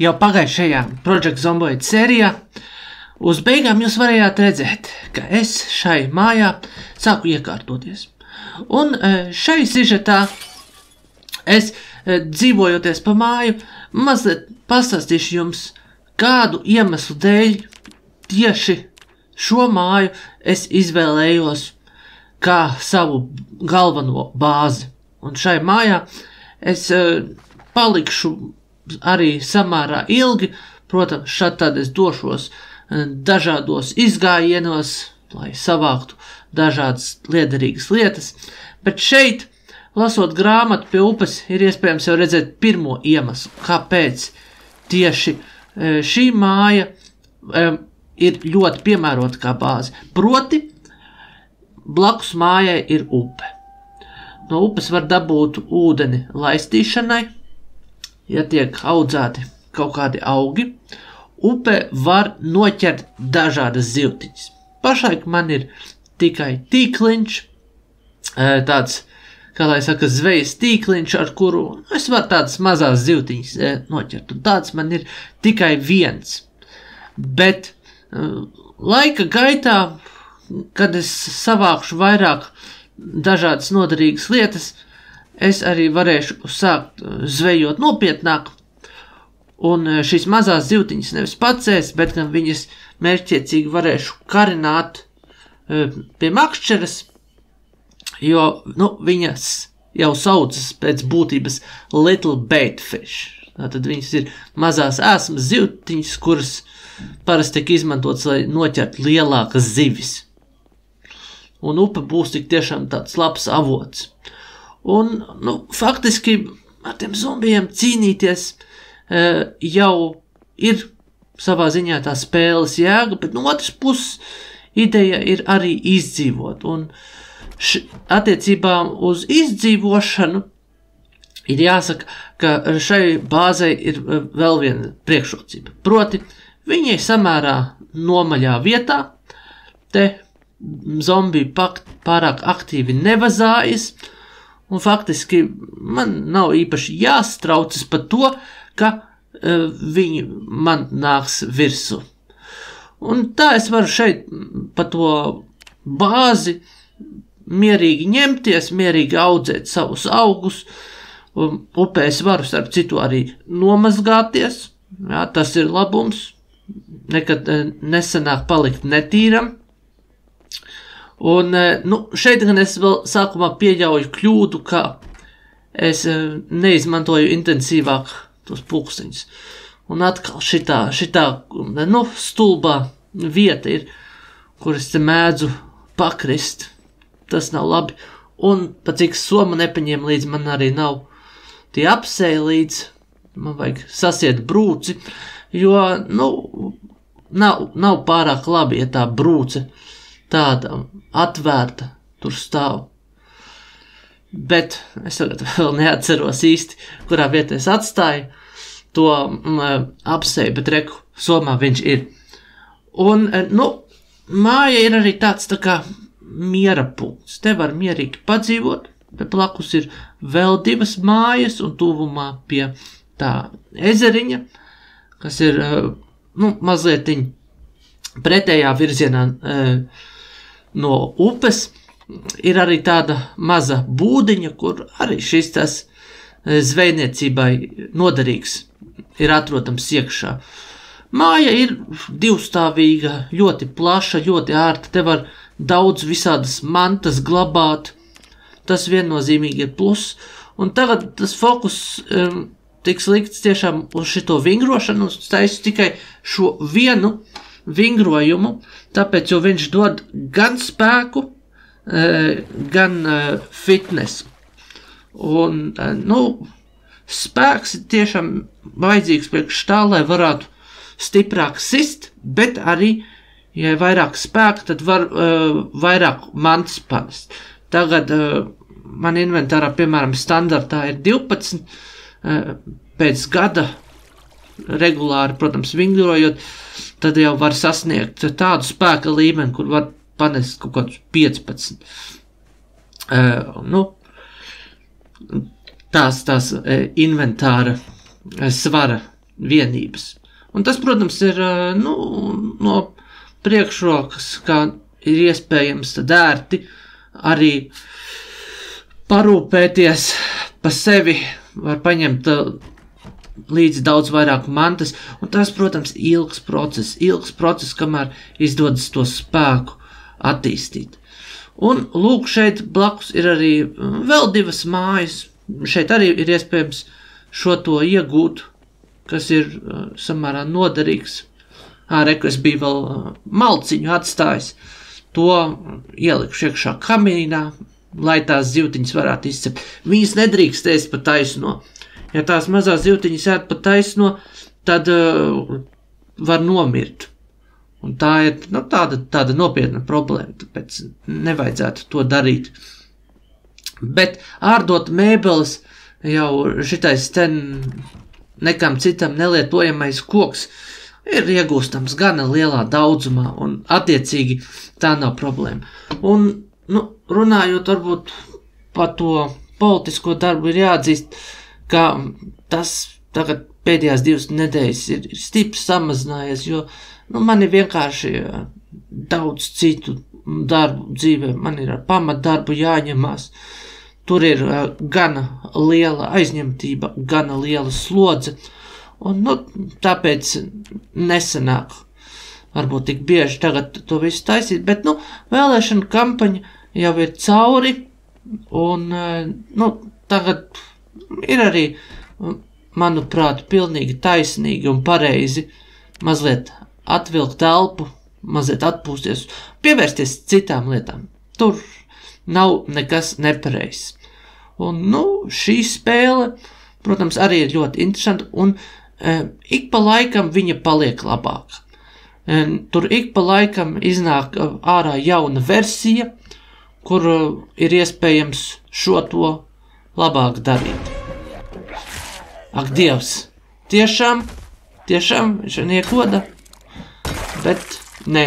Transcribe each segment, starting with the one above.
jau pagājušajā Project Zomboid sērijā, uz beigām jūs varējāt redzēt, ka es šai mājā sāku iekārtoties. Un e, šai sižetā es e, dzīvojoties pa māju, mazliet pastāstīšu jums, kādu iemeslu dēļ tieši šo māju es izvēlējos kā savu galveno bāzi. Un šai mājā es uh, palikšu arī samērā ilgi. Protams, šeit tad es došos uh, dažādos izgājienos, lai savāktu dažādas liederīgas lietas. Bet šeit, lasot grāmatu pie upes, ir iespējams jau redzēt pirmo iemeslu, kāpēc tieši uh, šī māja um, ir ļoti piemērota kā bāze. Proti, blakus mājai ir upe. No upes var dabūt ūdeni laistīšanai, ja tiek audzēti kaut kādi augi. Upe var noķert dažādas zivtiņas. Pašlaik man ir tikai tīkliņš, tāds, kā lai saka, zvejas tīkliņš, ar kuru es varu tādas mazas zivtiņas noķert. Un tāds man ir tikai viens. Bet laika gaitā, kad es savākšu vairāk dažādas noderīgas lietas, es arī varēšu sākt uh, zvejot nopietnāk. Un uh, šīs mazās zivtiņas nevis pacēs, bet gan viņas mērķiecīgi varēšu karināt uh, pie makšķeres, jo nu, viņas jau saucas pēc būtības Little Baitfish. Tātad viņas ir mazās ēsmas zivtiņas, kuras parasti tiek izmantotas, lai noķertu lielākas zivis un upe būs tik tiešām tāds labs avots. Un, nu, faktiski ar tiem zombijiem cīnīties e, jau ir savā ziņā tā spēles jēga, bet no otras puses ideja ir arī izdzīvot. Un š, attiecībā uz izdzīvošanu ir jāsaka, ka šai bāzei ir e, vēl viena priekšrocība. Proti, viņi ir samērā nomaļā vietā, te zombiji pārāk aktīvi nevazājas, un faktiski man nav īpaši jāstraucas par to, ka uh, viņi man nāks virsū. Un tā es varu šeit pa to bāzi mierīgi ņemties, mierīgi audzēt savus augus. Upēs varu, starp citu, arī nomazgāties. Jā, tas ir labums. Nekad eh, nesenāk palikt netīram. Un eh, nu, šeit gan es vēl sākumā pieļauju kļūdu, ka es eh, neizmantoju intensīvāk tos pulksteņus. Un atkal šitā, šitā nu, stulbā vieta ir, kur es te mēdzu pakrist. Tas nav labi. Un pat cik soma nepaņēma līdzi, man arī nav tie apsēji līdzi. Man vajag sasiet brūci, jo, nu, nav, nav pārāk labi, ja tā brūce uh, tāda atvērta tur stāv. Bet es tagad vēl neatceros īsti, kurā vietā es atstāju to mm, apseju, bet reku somā viņš ir. Un, nu, māja ir arī tāds tā kā miera punkts. Te var mierīgi padzīvot, bet blakus ir vēl divas mājas un tuvumā pie tā ezeriņa, kas ir, nu, mazliet pretējā virzienā. Uh, no upes ir arī tāda maza būdiņa, kur arī šis tas e, zvejniecībai noderīgs ir atrodams iekšā. Māja ir divstāvīga, ļoti plaša, ļoti ērta. Te var daudz visādas mantas glabāt. Tas viennozīmīgi ir plus. Un tagad tas fokus um, tiks likts tiešām uz šo vingrošanu, un es tikai šo vienu vingrojumu, tāpēc, jo viņš dod gan spēku, e, gan e, fitnesu. Un, e, nu, spēks ir tiešām vajadzīgs priekš tā, lai varētu stiprāk sist, bet arī, ja ir vairāk spēka, tad var vairāk mantas panest. Tagad man inventārā, piemēram, standartā ir 12, uh, pēc gada regulāri, protams, vingrojot, tad jau var sasniegt tādu spēka līmeni, kur var panest kaut kādus 15. Uh, nu, tās, tās uh, inventāra uh, svara vienības. Un tas, protams, ir nu, no priekšrokas, kā ir iespējams dērti arī parūpēties pa sevi, var paņemt līdz daudz vairāk mantas, un tas, protams, ilgs process, ilgs process, kamēr izdodas to spēku attīstīt. Un lūk, šeit blakus ir arī vēl divas mājas. Šeit arī ir iespējams šo to iegūt, kas ir uh, samērā noderīgs. Ārē, kas bija vēl uh, malciņu atstājis, to ielikuši iekšā kamīnā, lai tās zivtiņas varētu izcept. Viņas nedrīkst ēst pa taisno. Ja tās mazās zivtiņas ēd pa taisno, tad uh, var nomirt. Un tā ir nu, tāda, tāda nopietna problēma, tāpēc nevajadzētu to darīt. Bet ārdot mēbeles jau šitais ten nekam citam nelietojamais koks ir iegūstams gana lielā daudzumā, un attiecīgi tā nav problēma. Un, nu, runājot varbūt par to politisko darbu, ir jāatzīst, ka tas tagad pēdējās divas nedēļas ir, stipri samazinājies, jo nu, man ir vienkārši daudz citu darbu dzīvē, man ir ar pamatdarbu jāņemās. Tur ir uh, gana liela aizņemtība, gana liela slodze, un nu, tāpēc nesenāk varbūt tik bieži tagad to visu taisīt, bet nu, vēlēšana kampaņa jau ir cauri, un uh, nu, tagad ir arī manuprāt, pilnīgi taisnīgi un pareizi mazliet atvilkt telpu, mazliet atpūsties, pievērsties citām lietām. Tur nav nekas nepareizs. Un, nu, šī spēle, protams, arī ir ļoti interesanta, un e, ik pa laikam viņa paliek labāka. E, tur ik pa laikam iznāk e, ārā jauna versija, kur e, ir iespējams šo to labāk darīt. Ak, Dievs! Tiešām, tiešām viņš ir niekoda, bet nē,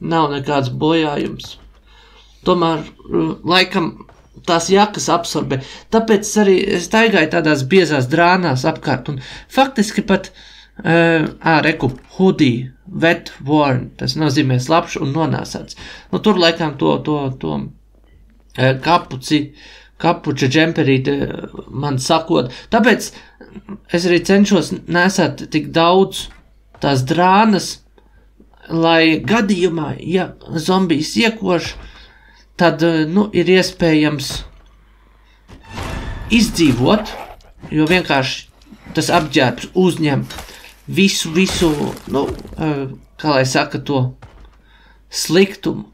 nav nekāds bojājums. Tomēr, laikam, tās jakas absorbē. Tāpēc arī staigāju tādās biezās drānās apkārt. Un faktiski pat uh, āreku hoodie, wet worn, tas nozīmē slapjš un nonāsāts. Nu, tur laikam to, to, to uh, kapuci, kapuča džemperīte man sakot. Tāpēc es arī cenšos nesēt tik daudz tās drānas, lai gadījumā, ja zombijs iekož, tad nu, ir iespējams izdzīvot, jo vienkārši tas apģērbs uzņem visu, visu, nu, kā lai saka, to sliktumu.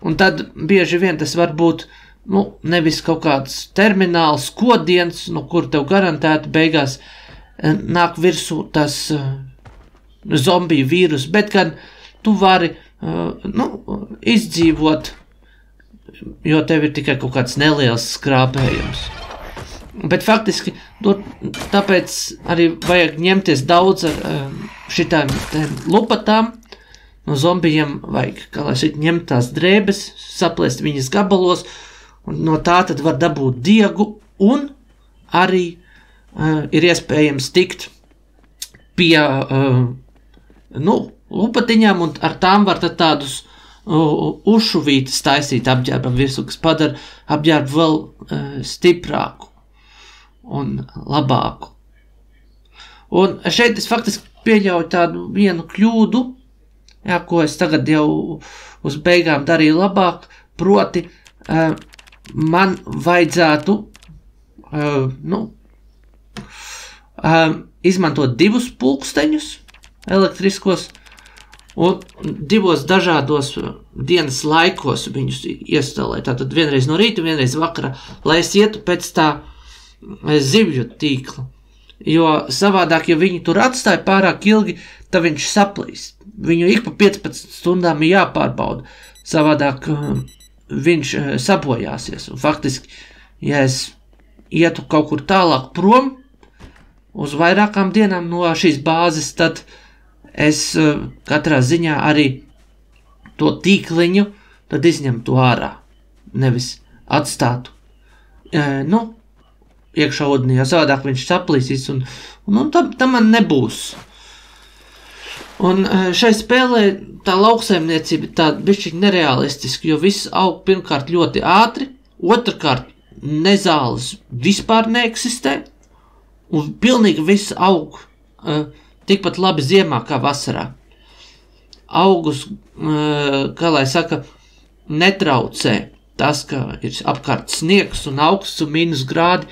Un tad bieži vien tas var būt uh, nu, nevis kaut kāds termināls kodiens, no kur tev garantēti beigās eh, nāk virsū tas uh, zombiju vīrus, bet gan tu vari uh, nu, izdzīvot, jo tev ir tikai kaut kāds neliels skrāpējums. Bet faktiski tur tāpēc arī vajag ņemties daudz ar šitām lupatām. No zombijiem vajag, kā lai saka, ņemt tās drēbes, saplēst viņas gabalos, uh, un no tā tad var dabūt diegu, un arī uh, ir iespējams tikt pie uh, nu, lupatiņām, un ar tām var tādus uh, ušuvītes taisīt apģērbam virsū, kas padara apģērbu vēl uh, stiprāku un labāku. Un šeit es faktiski pieļauju tādu vienu kļūdu, jā, ko es tagad jau uz beigām darīju labāk, proti, uh, man vajadzētu uh, nu, uh, izmantot divus pulksteņus elektriskos, un divos dažādos dienas laikos viņus iestālēt. Tātad vienreiz no rīta, vienreiz vakarā, lai es ietu pēc tā zivju tīkla. Jo savādāk, ja viņi tur atstāja pārāk ilgi, tad viņš saplīs. Viņu ik pa 15 stundām ir jāpārbauda. Savādāk viņš uh, sabojāsies. Un faktiski, ja es ietu kaut kur tālāk prom, uz vairākām dienām no šīs bāzes, tad es uh, katrā ziņā arī to tīkliņu izņemtu ārā, nevis atstātu. Uh, nu, iekšā ūdenī, jo savādāk viņš saplīsīs, un, un, un tam, tam man nebūs. Un šai spēlē tā lauksaimniecība ir tāda bišķiņa nerealistiska, jo viss aug pirmkārt ļoti ātri, otrkārt nezāles vispār neeksistē, un pilnīgi viss aug uh, tikpat labi ziemā kā vasarā. Augus, uh, kā lai saka, netraucē tas, ka ir apkārt sniegs un augsts un mīnus grādi,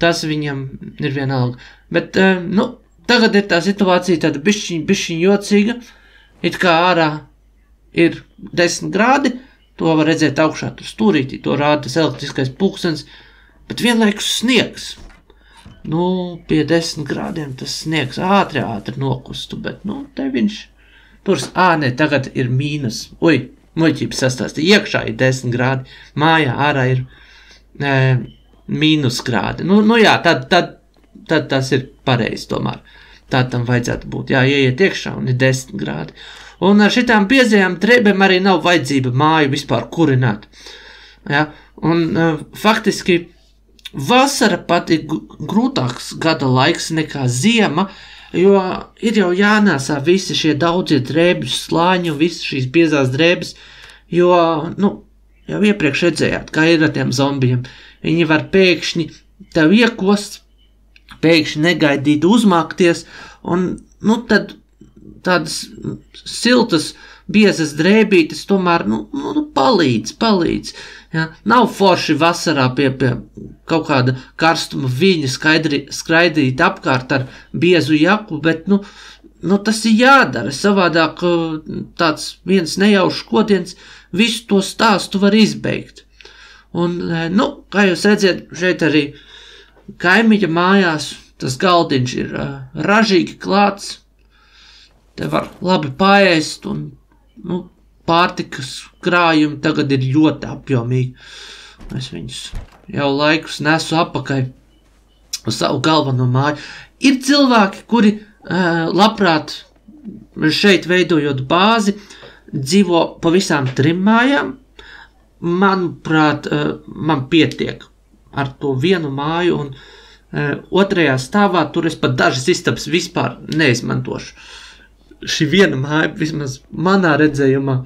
tas viņam ir vienalga. Bet, uh, nu, tagad ir tā situācija tāda bišķiņa, bišķiņa jocīga, it kā ārā ir 10 grādi, to var redzēt augšā tur stūrītī, to rāda tas elektriskais pulkstens, bet vienlaikus sniegs. Nu, pie 10 grādiem tas sniegs ātri, ātri nokustu, bet, nu, te viņš tur, ā, ne, tagad ir mīnus. Ui, muļķības sastāstīja, iekšā ir 10 grādi, mājā ārā ir e, mīnus grādi. Nu, nu jā, tad, tad, tad tas ir pareizi tomēr. Tā tam vajadzētu būt. Jā, ieiet iekšā un ir 10 grādi. Un ar šitām biezajām drēbēm arī nav vajadzība māju vispār kurināt. Ja? Un uh, faktiski vasara pat ir grūtāks gada laiks nekā ziema, jo ir jau jānēsā visi šie daudzie drēbju slāņi un visas šīs biezās drēbes, jo, nu, jau iepriekš redzējāt, kā ir ar tiem zombijiem. Viņi var pēkšņi tev iekost, pēkšņi negaidīt uzmākties, un, nu, tad tādas siltas, biezas drēbītes tomēr nu, nu, nu, palīdz, palīdz. Ja? Nav forši vasarā pie, pie kaut kāda karstuma viņa skaidri, skraidīt apkārt ar biezu jaku, bet nu, nu, tas ir jādara. Savādāk tāds viens nejaušs kodiens visu to stāstu var izbeigt. Un, nu, kā jūs redzat, šeit arī kaimiņa mājās tas galdiņš ir uh, ražīgi klāts, te var labi paēst, un nu, pārtikas krājumi tagad ir ļoti apjomīgi. Es viņus jau laikus nesu apakaļ uz savu galveno māju. Ir cilvēki, kuri uh, labprāt šeit veidojot bāzi, dzīvo pa visām trim mājām. Manuprāt, uh, man pietiek ar to vienu māju, un uh, otrajā stāvā tur es pat dažas istabas vispār neizmantošu. Šī viena māja, vismaz manā redzējumā,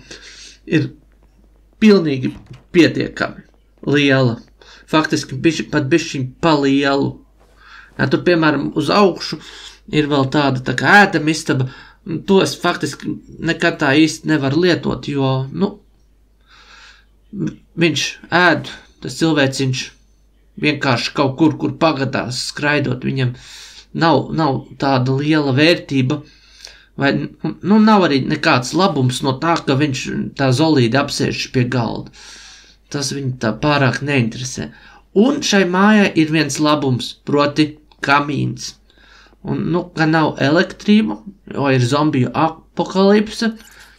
ir pilnīgi pietiekami liela. Faktiski bišķi, pat bišķiņ palielu. Ja, tur, piemēram, uz augšu ir vēl tāda tā kā ēdama istaba. To es faktiski nekad tā īsti nevaru lietot, jo, nu, viņš ēd, tas cilvēciņš vienkārši kaut kur, kur pagadās skraidot, viņam nav, nav tāda liela vērtība. Vai nu, nav arī nekāds labums no tā, ka viņš tā zolīdi apsēž pie galda. Tas viņu tā pārāk neinteresē. Un šai mājai ir viens labums, proti, kamīns. Un, nu, ka nav elektrība, jo ir zombiju apakalipse,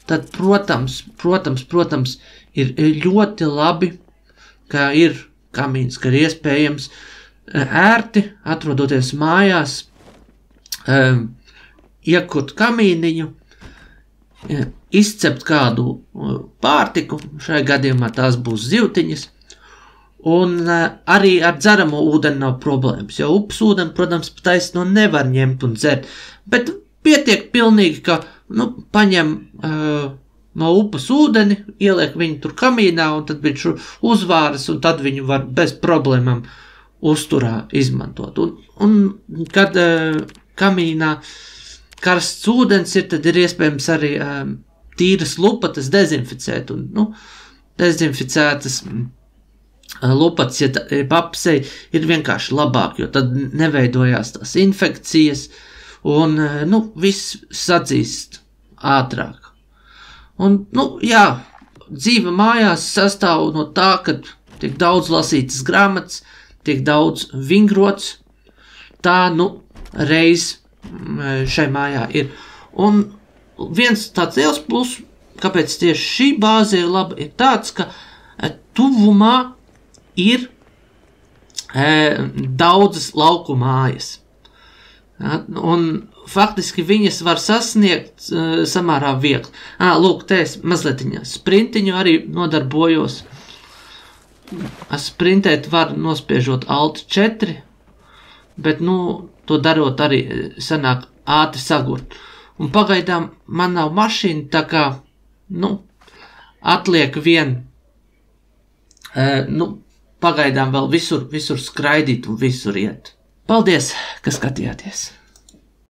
tad, protams, protams, protams, ir ļoti labi, ka ir kamīns, ka ir iespējams ērti atrodoties mājās. Um, iekurt kamīniņu, izcept kādu pārtiku, šai gadījumā tās būs zivtiņas, un arī ar dzeramo ūdeni nav problēmas, jo upes ūdeni, protams, taisno nevar ņemt un dzert, bet pietiek pilnīgi, ka, nu, paņem uh, no upes ūdeni, ieliek viņu tur kamīnā, un tad viņš uzvāras, un tad viņu var bez problēmām uzturā izmantot. Un, un kad uh, kamīnā uh, karsts ūdens ir, tad ir iespējams arī um, tīras lupatas dezinficēt. Un, nu, dezinficētas mm, lupatas, ja, ja papsei, ir vienkārši labāk, jo tad neveidojās tās infekcijas, un nu, viss sadzīst ātrāk. Un, nu, jā, dzīve mājās sastāv no tā, ka tiek daudz lasītas grāmatas, tiek daudz vingrots. Tā, nu, reiz šai mājā ir. Un viens tāds liels pluss, kāpēc tieši šī bāze ir laba, ir tāds, ka tuvumā ir e, daudzas lauku mājas. Ja, un faktiski viņas var sasniegt uh, samērā viegli. À, lūk, te es mazliet sprintiņu arī nodarbojos. Sprintēt var nospiežot Alt 4 bet, nu, to darot arī eh, sanāk ātri sagurt. Un pagaidām man nav mašīna, tā kā, nu, atliek vien, e, nu, pagaidām vēl visur, visur skraidīt un visur iet. Paldies, ka skatījāties!